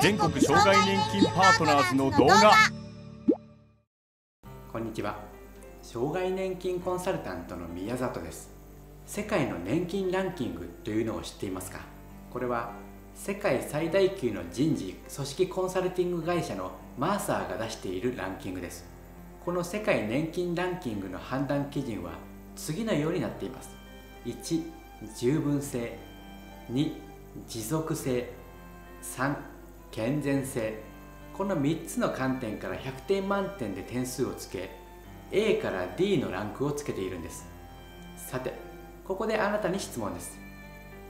全国障害年金パートナーズの動画。こんにちは。障害年金コンサルタントの宮里です。世界の年金ランキングというのを知っていますか？これは世界最大級の人事組織コンサルティング会社のマーサーが出しているランキングです。この世界年金ランキングの判断基準は次のようになっています。1十分性。2持続性。3健全性。この3つの観点から100点満点で点数をつけ A から D のランクをつけているんです。さてここであなたに質問です。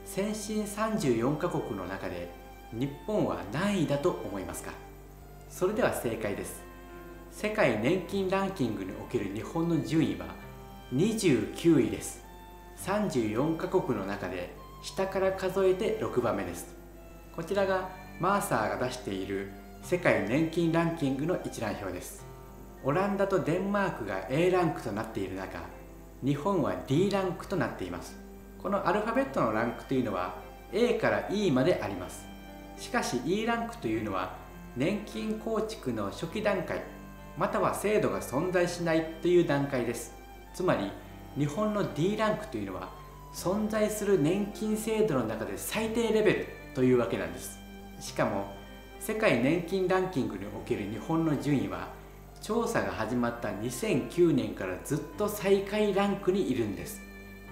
先進34カ国の中で日本は何位だと思いますか？それでは正解です。世界年金ランキングにおける日本の順位は29位です。34カ国の中で下から数えて6番目です。こちらがマーサーが出している世界年金ランキングの一覧表です。オランダとデンマークが A ランクとなっている中日本は D ランクとなっています。このアルファベットのランクというのは A から E まであります。しかし E ランクというのは年金構築の初期段階または制度が存在しないという段階です。つまり日本の D ランクというのは存在する年金制度の中で最低レベルというわけなんです。しかも世界年金ランキングにおける日本の順位は調査が始まった2009年からずっと最下位ランクにいるんです。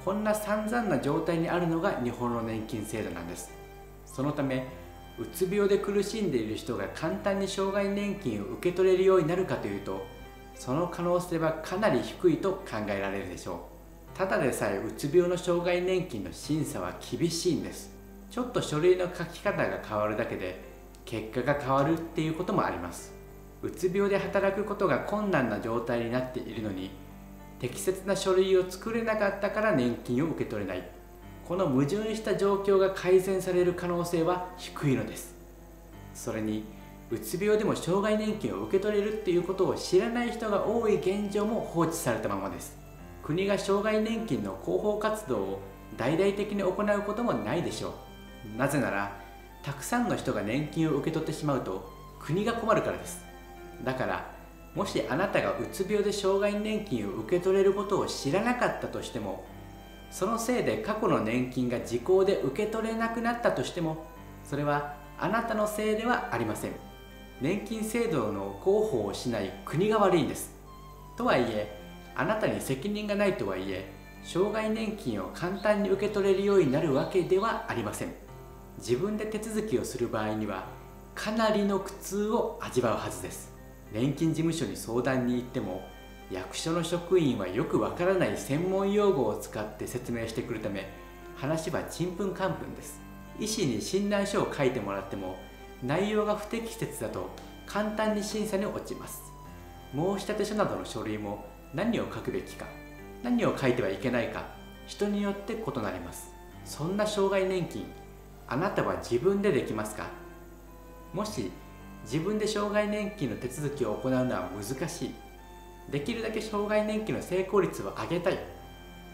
こんな散々な状態にあるのが日本の年金制度なんです。そのためうつ病で苦しんでいる人が簡単に障害年金を受け取れるようになるかというとその可能性はかなり低いと考えられるでしょう。ただでさえうつ病の障害年金の審査は厳しいんです。ちょっと書類の書き方が変わるだけで結果が変わるっていうこともあります。うつ病で働くことが困難な状態になっているのに適切な書類を作れなかったから年金を受け取れない。この矛盾した状況が改善される可能性は低いのです。それにうつ病でも障害年金を受け取れるっていうことを知らない人が多い現状も放置されたままです。国が障害年金の広報活動を大々的に行うこともないでしょう。なぜならたくさんの人が年金を受け取ってしまうと国が困るからです。だからもしあなたがうつ病で障害年金を受け取れることを知らなかったとしてもそのせいで過去の年金が時効で受け取れなくなったとしてもそれはあなたのせいではありません。年金制度の広報をしない国が悪いんです。とはいえあなたに責任がないとはいえ障害年金を簡単に受け取れるようになるわけではありません。自分で手続きをする場合にはかなりの苦痛を味わうはずです。年金事務所に相談に行っても役所の職員はよくわからない専門用語を使って説明してくるため話はちんぷんかんぷんです。医師に診断書を書いてもらっても内容が不適切だと簡単に審査に落ちます。申し立て書などの書類も何を書くべきか何を書いてはいけないか人によって異なります。そんな障害年金あなたは自分でできますか？もし自分で障害年金の手続きを行うのは難しい。できるだけ障害年金の成功率を上げたい。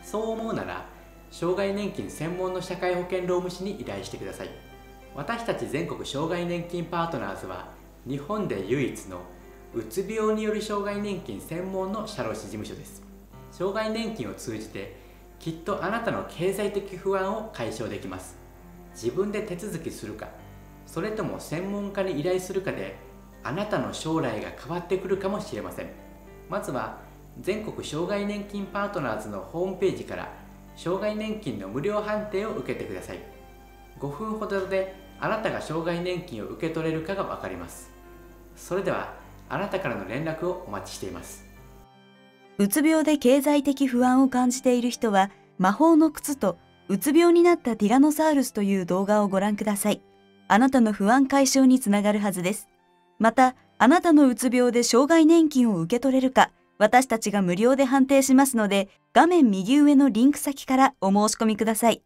そう思うなら障害年金専門の社会保険労務士に依頼してください。私たち全国障害年金パートナーズは日本で唯一のうつ病による障害年金専門の社労士事務所です。障害年金を通じてきっとあなたの経済的不安を解消できます。自分で手続きするかそれとも専門家に依頼するかであなたの将来が変わってくるかもしれません。まずは全国障害年金パートナーズのホームページから障害年金の無料判定を受けてください。5分ほどであなたが障害年金を受け取れるかが分かります。それではあなたからの連絡をお待ちしています。うつ病で経済的不安を感じている人は魔法の靴とうつ病になったティラノサウルスという動画をご覧くださいあなたの不安解消につながるはずです。また、あなたのうつ病で障害年金を受け取れるか、私たちが無料で判定しますので、画面右上のリンク先からお申し込みください。